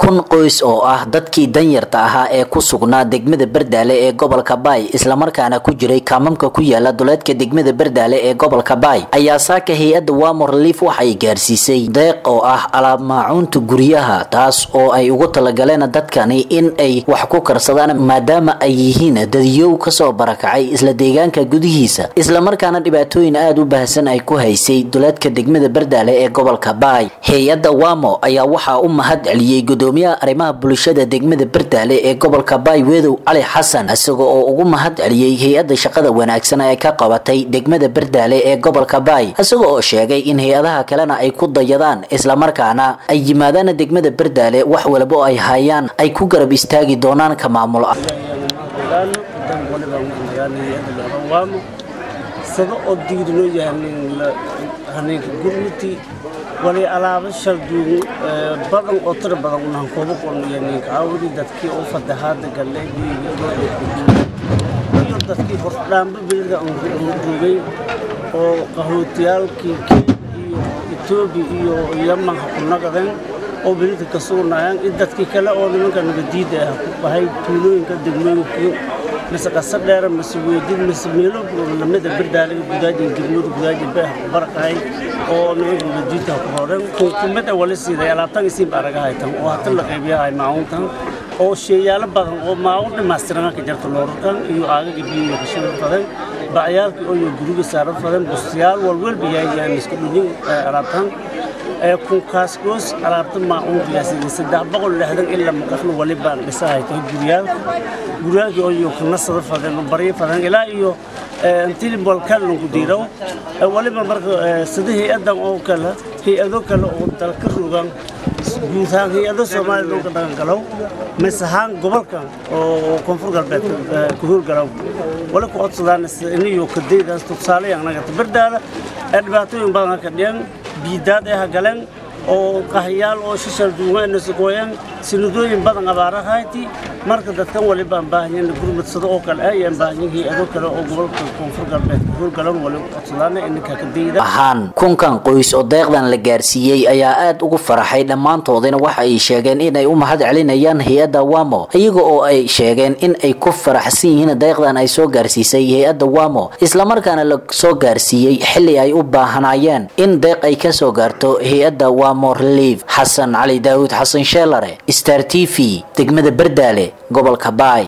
kun qoys oo ah dadkii danyarta ahaa ee ku sugnaa degmada bardaale ee gobolka baay islamarkaana ku jiray kaamamka ku yaalla duleedka degmada bardaale ee gobolka baay. Ayaa saaka hay'adda wamo relief waxay gaarsiisay deeq oo ah alaab maacuunta guryaha taas oo ay ugu talagaleen dadkani in ay wax ku karsadaan maadaama ay yihiin dadiyow ka soo barakacay isla deegaanka gudihiisa. Islamarkaana dhibaatooyin aada u baahsan ay ku haysay duleedka degmada bardaale ee gobolka baay. Hay'adda wamo ayaa waxaa u mahad celiyey gudoomiyaha arrimaha bulshada degmada bardaale ee gobolka baay wedow cali xasan isaga oo ugu mahad celiyey hay'adda shaqada wanaagsan ee ka qabatay degmada bardaale ee gobolka baay isaga oo sheegay in hay'adaha kalena ay ku dayadaan islamarkaana ay yimaadaan degmada bardaale wax walba oo ay hayaan ay ku garab istaagi doonaan ka maamul ah. Sado oo diirino yahaneenka gurmiti wali alaabo shalduun badan oo tira badan unahan kooba qornayaneenka caawdi dadkii oo fadahaada galle iyo dadkii hordhaamba bilida rogay oo qahootiyaalkii kenya iyo etoobiya iyo yaman ha ku naqdeen oo bilida ka sugnayaan. In dadkii kale oo nimanka nabadiida ah ku bahay tuulooyinka degmooyinka mise qasa dheera mise weydid mise meelo lamida bardaaliga gudaaji degmada gudaaji beeh barqahay oo nimanka nabadiida ku horeen kumada wali siiday alaabtan isiin araga haytan oo hatan la qaybiyahay maacuntan oo sheeyaalo badan oo maacun dhammaystiran ka jirta loorarkan iyo aagaga biyo qashada badan bacyaalkii oo saaran badan bustiyaal walwalba yaayaan isku dhigin alaabtan kunkaas goos alaabta maacuunkiyaasida saddex boqol lixdan ilaa maqafna wali baan dhisahayto guryaalka guryaalkii oo iyo kunasada fadan baryo fadan ilaa iyo antilibol kallanku diiraw waliba marka sida hay'adan oo kale hay'ado kale oo dalka rogan guud hay'ado soomaaliya dhulka dhaqan galow mise ahaan gobolkan oo koonfur galbeed ku howlgalow wali ku codsadaan iniyo kadaydaas tusaale anaga bardaala dhibaatooyin badan ka dhiyan biidaad ay hagaleen oo qahayaal oo shishal duugaanasaqooyaan sinadooyin badan abaarahayti marka dadkan wali baan baahanyaen gurmadsado oo kale ayaan baahanyin hay'ado kale oo gobolka koonfur galbeed howlgalan wali codsadaana ininka kadayda ahaan kunkan qoys oo deeqdan la gaarsiiyey ayaa aada ugu faraxay dhammaantoodina waxa ay sheegeen inay u mahad celinayaan hay'adda wamo iyaga oo ay sheegeen in ay ku faraxsan yihiin deeqdan ay soo gaarsiisay hay'adda wamo islamarkaana la soo gaarsiiyey xili ay u baahanayeen in deeq ay ka soo gaarto hay'adda wamo relief xasan cali daawud xasan sheelare star t v degmada bardaale gobolka baay